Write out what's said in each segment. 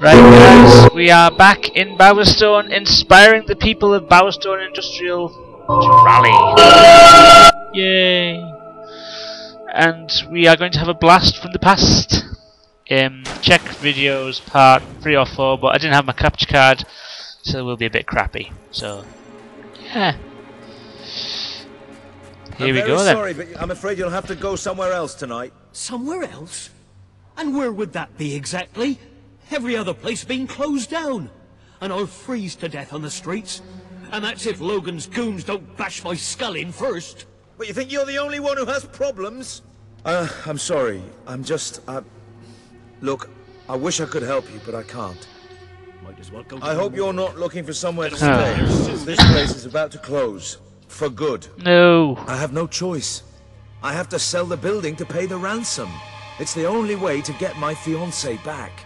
Right guys, we are back in Bowerstone, inspiring the people of Bowerstone Industrial to rally. Yay! And we are going to have a blast from the past. Um, check videos part 3 or 4, but I didn't have my capture card, so it will be a bit crappy. So, yeah. Here I'm we very go then. sorry, but I'm afraid you'll have to go somewhere else tonight. Somewhere else? And where would that be exactly? Every other place being closed down. And I'll freeze to death on the streets. And that's if Logan's goons don't bash my skull in first. But you think you're the only one who has problems? Uh, I'm sorry. I'm just, uh... Look, I wish I could help you, but I can't. Might as well go I hope you're not looking for somewhere to stay. This place is about to close. For good. No. I have no choice. I have to sell the building to pay the ransom. It's the only way to get my fiancée back.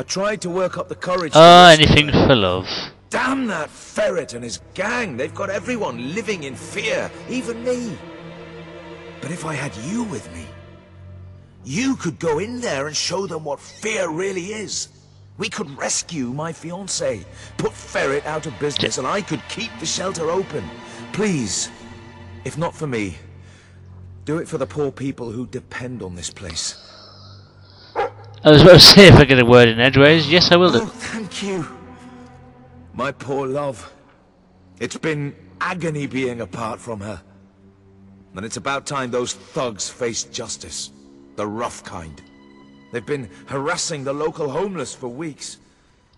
I tried to work up the courage Oh, ah, risk anything for love. Damn that ferret and his gang. They've got everyone living in fear, even me. But if I had you with me, you could go in there and show them what fear really is. We could rescue my fiancée, put Ferret out of business, and I could keep the shelter open. Please, if not for me, do it for the poor people who depend on this place. I was about to say if I get a word in edgeways, yes I will Oh, thank you. My poor love. It's been agony being apart from her. And it's about time those thugs faced justice. The rough kind. They've been harassing the local homeless for weeks.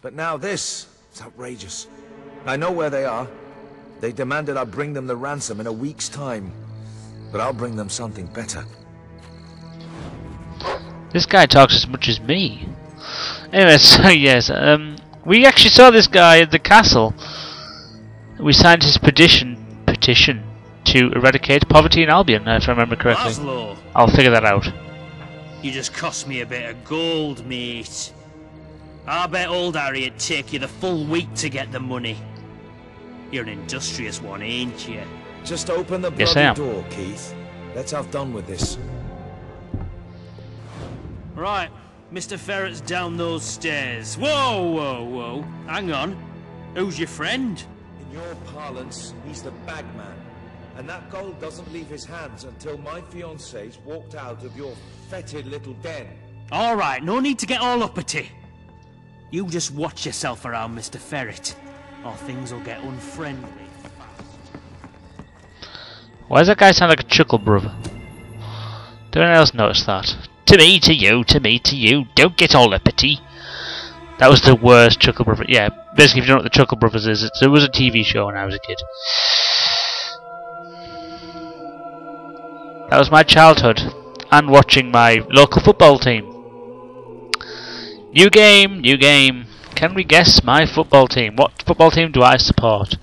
But now this, it's outrageous. I know where they are. They demanded I bring them the ransom in a week's time. But I'll bring them something better. This guy talks as much as me. Anyway, so yes, um, we actually saw this guy at the castle. We signed his petition petition to eradicate poverty in Albion, if I remember correctly. Oslo, I'll figure that out. you just cost me a bit of gold, mate. I bet old Harry'd take you the full week to get the money. You're an industrious one, ain't you? Just open the bloody am. door, Keith. Let's have done with this. Right, Mr. Ferret's down those stairs. Whoa, whoa, whoa. Hang on. Who's your friend? In your parlance, he's the bagman. And that gold doesn't leave his hands until my fiancee's walked out of your fetid little den. All right, no need to get all uppity. You just watch yourself around, Mr. Ferret, or things will get unfriendly. Why does that guy sound like a chuckle brother? Did anyone else notice that? To me, to you, to me, to you. Don't get all uppity. That was the worst Chuckle Brothers. Yeah, basically, if you don't know what the Chuckle Brothers is, it was a TV show when I was a kid. That was my childhood, and watching my local football team. New game, new game. Can we guess my football team? What football team do I support?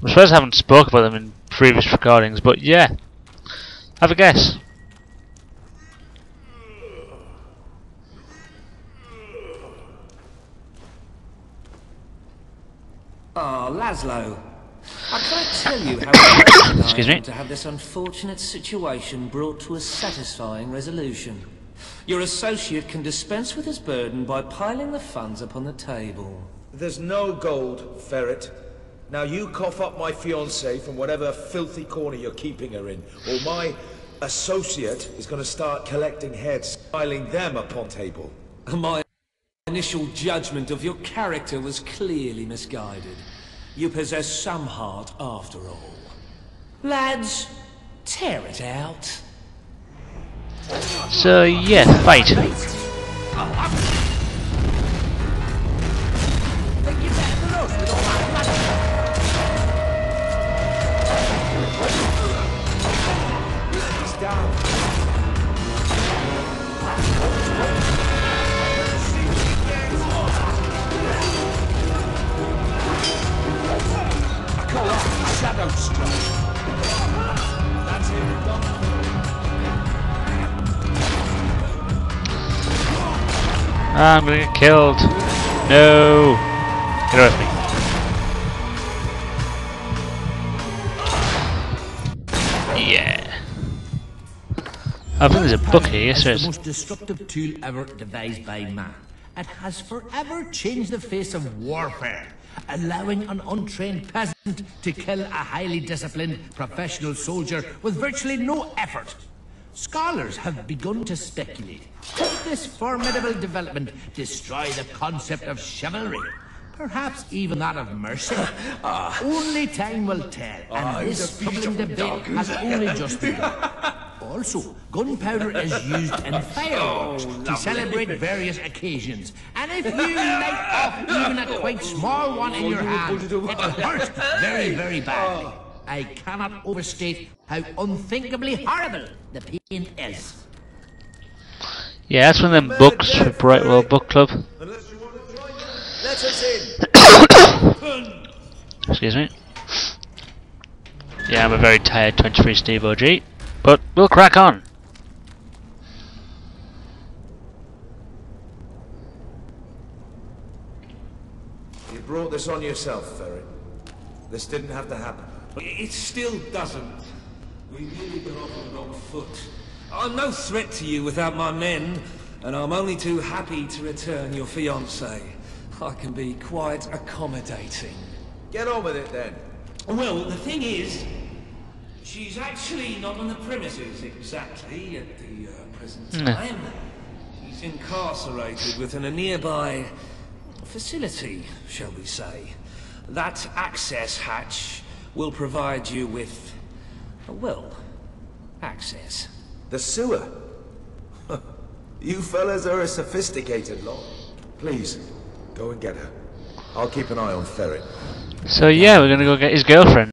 I'm surprised I haven't spoke about them in previous recordings, but yeah. Have a guess. Ah, Laszlo. I can't tell you how Excuse me? to have this unfortunate situation brought to a satisfying resolution. Your associate can dispense with his burden by piling the funds upon the table. There's no gold, Ferret. Now you cough up my fiancée from whatever filthy corner you're keeping her in, or my associate is going to start collecting heads, piling them upon table. My initial judgment of your character was clearly misguided. You possess some heart after all. Lads, tear it out. So yeah, fight. I'm gonna get killed. No. Get away from me. Yeah. I think there's a book here, yes there As the most destructive tool ever devised by man. It has forever changed the face of warfare, allowing an untrained peasant to kill a highly disciplined professional soldier with virtually no effort. Scholars have begun to speculate could this formidable development destroy the concept of chivalry? Perhaps even that of mercy. Only time will tell, and this troubling debate has only just begun. Also, gunpowder is used in fireworks to celebrate various occasions. And if you light off even a quite small one in your hand, it will hurt very, very badly. I cannot overstate how unthinkably horrible the pain is. Yeah, that's one of them books for Brightwall Book Club. Unless you want to join them, let us in. Excuse me. Yeah, I'm a very tired 23 StevoG, but we'll crack on. You brought this on yourself, Ferret. This didn't have to happen. It still doesn't. We really got off on the wrong foot. I'm no threat to you without my men, and I'm only too happy to return your fiancée. I can be quite accommodating. Get on with it then. Well, the thing is, she's actually not on the premises exactly at the uh, present time. She's incarcerated within a nearby facility, shall we say. That access hatch will provide you with, a well, access. The sewer. you fellas are a sophisticated lot. Please, go and get her. I'll keep an eye on Ferret. So yeah, we're gonna go get his girlfriend.